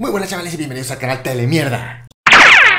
Muy buenas chavales y bienvenidos al canal Telemierda.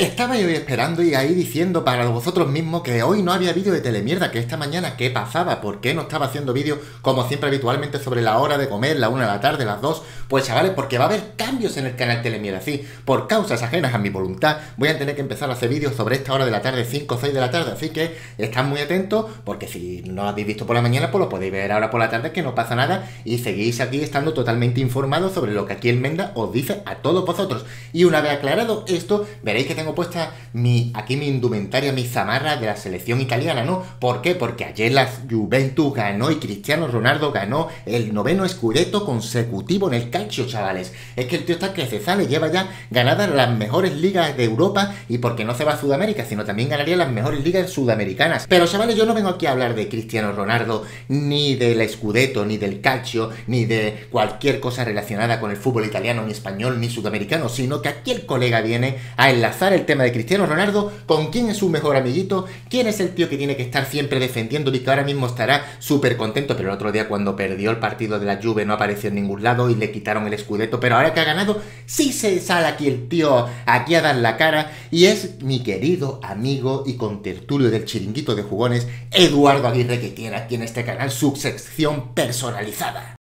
Estaba yo esperando y ahí diciendo para vosotros mismos que hoy no había vídeo de telemierda, que esta mañana qué pasaba, por qué no estaba haciendo vídeo como siempre habitualmente sobre la hora de comer, la una de la tarde, las dos. Pues chavales, porque va a haber cambios en el canal Telemierda, sí, por causas ajenas a mi voluntad, voy a tener que empezar a hacer vídeos sobre esta hora de la tarde, 5 o 6 de la tarde, así que estad muy atentos, porque si no habéis visto por la mañana, pues lo podéis ver ahora por la tarde, que no pasa nada, y seguís aquí estando totalmente informados sobre lo que aquí el Menda os dice a todos vosotros. Y una vez aclarado esto, veréis que tengo puesta mi, aquí mi indumentaria, mi zamarra de la selección italiana, ¿no? ¿Por qué? Porque ayer la Juventus ganó y Cristiano Ronaldo ganó el noveno scudetto consecutivo en el calcio, chavales. Es que el tío está que se sale, lleva ya ganadas las mejores ligas de Europa y porque no se va a Sudamérica, sino también ganaría las mejores ligas sudamericanas. Pero chavales, yo no vengo aquí a hablar de Cristiano Ronaldo, ni del scudetto, ni del calcio, ni de cualquier cosa relacionada con el fútbol italiano, ni español, ni sudamericano, sino que aquí el colega viene a enlazar el el tema de Cristiano Ronaldo, con quién es su mejor amiguito, quién es el tío que tiene que estar siempre defendiéndolo y que ahora mismo estará súper contento, pero el otro día cuando perdió el partido de la Juve no apareció en ningún lado y le quitaron el escudeto, pero ahora que ha ganado, sí se sale aquí el tío aquí a dar la cara y es mi querido amigo y contertulio del chiringuito de jugones, Eduardo Aguirre, que tiene aquí en este canal su sección personalizada.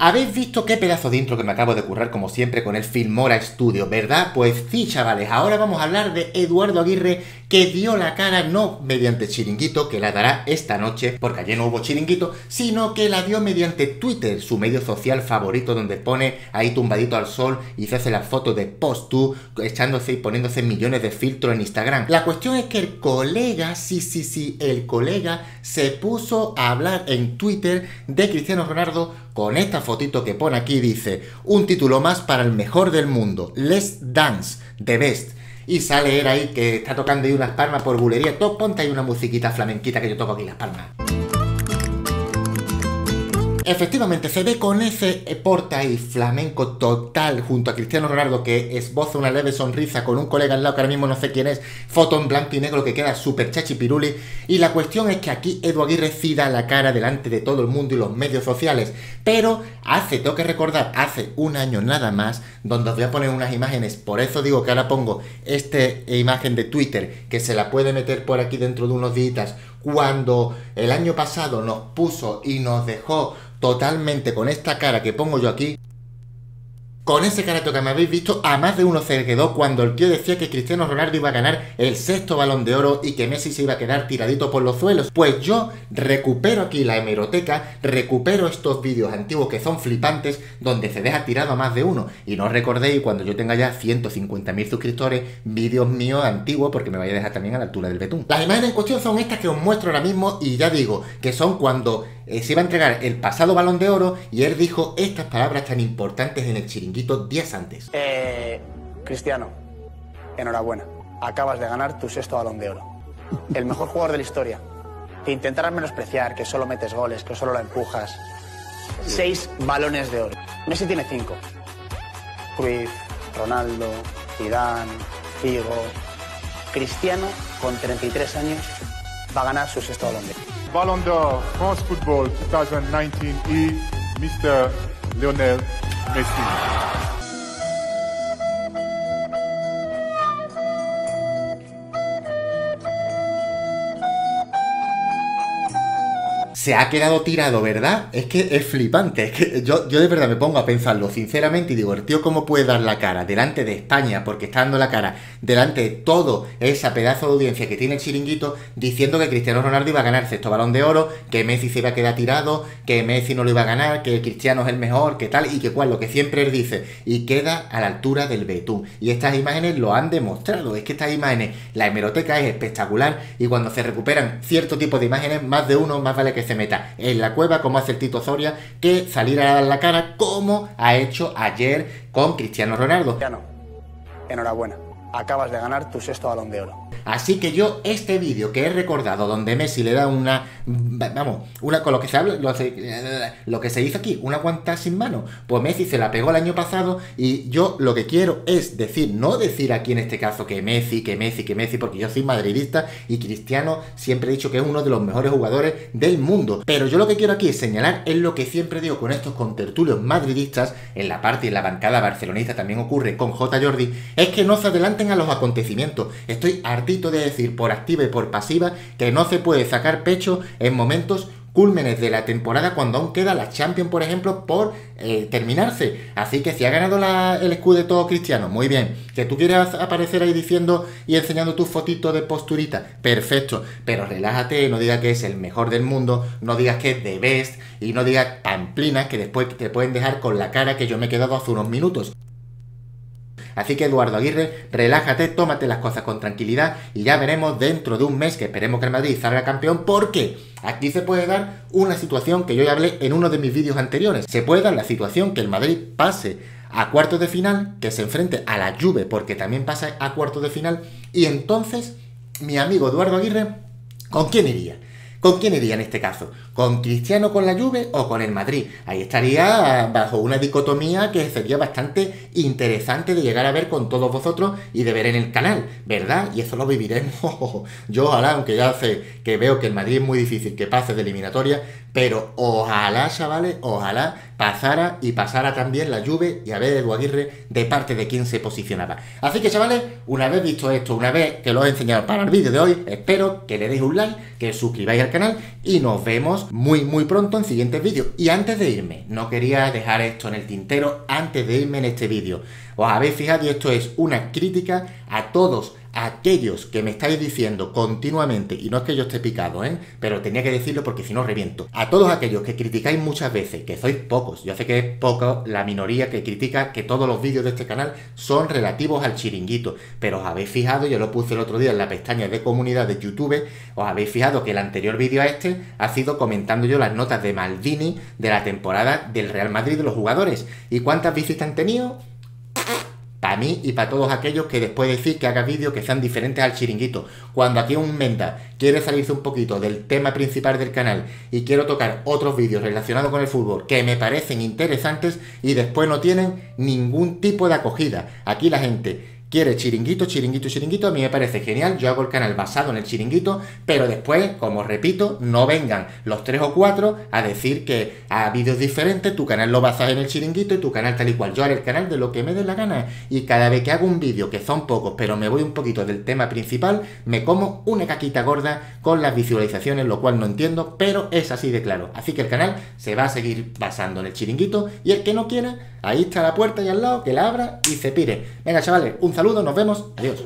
Habéis visto qué pedazo de intro que me acabo de currar como siempre con el Filmora Studio, ¿verdad? Pues sí, chavales, ahora vamos a hablar de Eduardo Aguirre que dio la cara no mediante chiringuito, que la dará esta noche, porque ayer no hubo chiringuito, sino que la dio mediante Twitter, su medio social favorito, donde pone ahí tumbadito al sol y se hace las fotos de post tú, echándose y poniéndose millones de filtros en Instagram. La cuestión es que el colega, sí, sí, sí, el colega se puso a hablar en Twitter de Cristiano Ronaldo con esta fotito que pone aquí, dice, un título más para el mejor del mundo, Let's Dance, The Best. Y sale él ahí que está tocando ahí unas palmas por bulería. Todo ponte ahí una musiquita flamenquita que yo toco aquí las palmas. Efectivamente, se ve con ese porta y flamenco total junto a Cristiano Ronaldo que esboza una leve sonrisa con un colega al lado que ahora mismo no sé quién es, foto en blanco y negro que queda súper chachi piruli. Y la cuestión es que aquí Edu Aguirre cida la cara delante de todo el mundo y los medios sociales. Pero hace, tengo que recordar, hace un año nada más, donde os voy a poner unas imágenes, por eso digo que ahora pongo esta imagen de Twitter que se la puede meter por aquí dentro de unos días cuando el año pasado nos puso y nos dejó totalmente con esta cara que pongo yo aquí, con ese carácter que me habéis visto, a más de uno se quedó cuando el tío decía que Cristiano Ronaldo iba a ganar el sexto balón de oro y que Messi se iba a quedar tiradito por los suelos. Pues yo recupero aquí la hemeroteca, recupero estos vídeos antiguos que son flipantes, donde se deja tirado a más de uno. Y no os recordéis cuando yo tenga ya 150.000 suscriptores, vídeos míos antiguos, porque me vaya a dejar también a la altura del betún. Las imágenes en cuestión son estas que os muestro ahora mismo y ya digo que son cuando eh, se iba a entregar el pasado balón de oro y él dijo estas palabras tan importantes en el chiringuito días antes. Eh, Cristiano, enhorabuena. Acabas de ganar tu sexto balón de oro. El mejor jugador de la historia. Que intentarás menospreciar, que solo metes goles, que solo la empujas. Seis balones de oro. Messi tiene cinco. Cruyff, Ronaldo, Zidane, Figo. Cristiano, con 33 años, va a ganar su sexto balón de oro. Ballon d'Or France Football 2019 y Mr. Lionel Messi. Se ha quedado tirado, ¿verdad? Es que es flipante, es que yo, yo de verdad me pongo a pensarlo sinceramente y digo, el tío cómo puede dar la cara delante de España, porque está dando la cara delante de todo esa pedazo de audiencia que tiene el chiringuito, diciendo que Cristiano Ronaldo iba a ganar sexto balón de oro, que Messi se iba a quedar tirado, que Messi no lo iba a ganar, que Cristiano es el mejor, que tal, y que cual, lo que siempre él dice, y queda a la altura del betún. Y estas imágenes lo han demostrado, es que estas imágenes, la hemeroteca es espectacular, y cuando se recuperan cierto tipo de imágenes, más de uno, más vale que se meta en la cueva como hace el Tito Soria que salir a dar la cara como ha hecho ayer con Cristiano Ronaldo. Enhorabuena. Acabas de ganar tu sexto balón de oro. Así que yo este vídeo que he recordado donde Messi le da una, vamos, una con lo que se habla, lo, que se hizo aquí, una guanta sin mano, pues Messi se la pegó el año pasado y yo lo que quiero es decir, no decir aquí en este caso que Messi, que Messi, que Messi, porque yo soy madridista y Cristiano siempre he dicho que es uno de los mejores jugadores del mundo, pero yo lo que quiero aquí es señalar es lo que siempre digo con estos contertulios madridistas, en la parte y en la bancada barcelonista también ocurre con J. Jordi, es que no se a los acontecimientos. Estoy hartito de decir por activa y por pasiva que no se puede sacar pecho en momentos cúlmenes de la temporada cuando aún queda la Champions, por ejemplo, por eh, terminarse. Así que si ha ganado el escudo de todo cristiano, muy bien. Que tú quieras aparecer ahí diciendo y enseñando tu fotito de posturita, perfecto. Pero relájate, no digas que es el mejor del mundo, no digas que es the best y no digas pamplinas que después te pueden dejar con la cara que yo me he quedado hace unos minutos. Así que Eduardo Aguirre, relájate, tómate las cosas con tranquilidad y ya veremos dentro de un mes que esperemos que el Madrid salga campeón porque aquí se puede dar una situación que yo ya hablé en uno de mis vídeos anteriores. Se puede dar la situación que el Madrid pase a cuartos de final, que se enfrente a la Juve porque también pasa a cuartos de final y entonces mi amigo Eduardo Aguirre, ¿con quién iría? ¿Con quién iría en este caso? ¿Con Cristiano con la Juve o con el Madrid? Ahí estaría bajo una dicotomía que sería bastante interesante de llegar a ver con todos vosotros y de ver en el canal, ¿verdad? Y eso lo viviremos. Yo ojalá, aunque ya sé que veo que el Madrid es muy difícil que pase de eliminatoria, pero ojalá, chavales, ojalá pasara y pasara también la Juve y a ver Edu Aguirre de parte de quién se posicionaba. Así que, chavales, una vez visto esto, una vez que lo he enseñado para el vídeo de hoy, espero que le deis un like, que suscribáis al canal y nos vemos muy, muy pronto en siguientes vídeos. Y antes de irme, no quería dejar esto en el tintero antes de irme en este vídeo. Os habéis fijado y esto es una crítica a todos aquellos que me estáis diciendo continuamente, y no es que yo esté picado, ¿eh? pero tenía que decirlo porque si no reviento, a todos aquellos que criticáis muchas veces, que sois pocos, yo sé que es poco la minoría que critica que todos los vídeos de este canal son relativos al chiringuito, pero os habéis fijado, yo lo puse el otro día en la pestaña de comunidad de YouTube, os habéis fijado que el anterior vídeo a este ha sido comentando yo las notas de Maldini de la temporada del Real Madrid de los jugadores. ¿Y cuántas visitas han tenido? Mí y para todos aquellos que después decir que haga vídeos que sean diferentes al chiringuito. Cuando aquí un Menda quiere salirse un poquito del tema principal del canal y quiero tocar otros vídeos relacionados con el fútbol que me parecen interesantes y después no tienen ningún tipo de acogida. Aquí la gente quiere chiringuito, chiringuito, chiringuito, a mí me parece genial, yo hago el canal basado en el chiringuito, pero después, como repito, no vengan los tres o cuatro a decir que a vídeos diferentes tu canal lo basas en el chiringuito y tu canal tal y cual. Yo haré el canal de lo que me dé la gana y cada vez que hago un vídeo, que son pocos, pero me voy un poquito del tema principal, me como una caquita gorda con las visualizaciones, lo cual no entiendo, pero es así de claro. Así que el canal se va a seguir basando en el chiringuito y el que no quiera, ahí está la puerta y al lado, que la abra y se pire. Venga chavales, un saludo, nos vemos, adiós.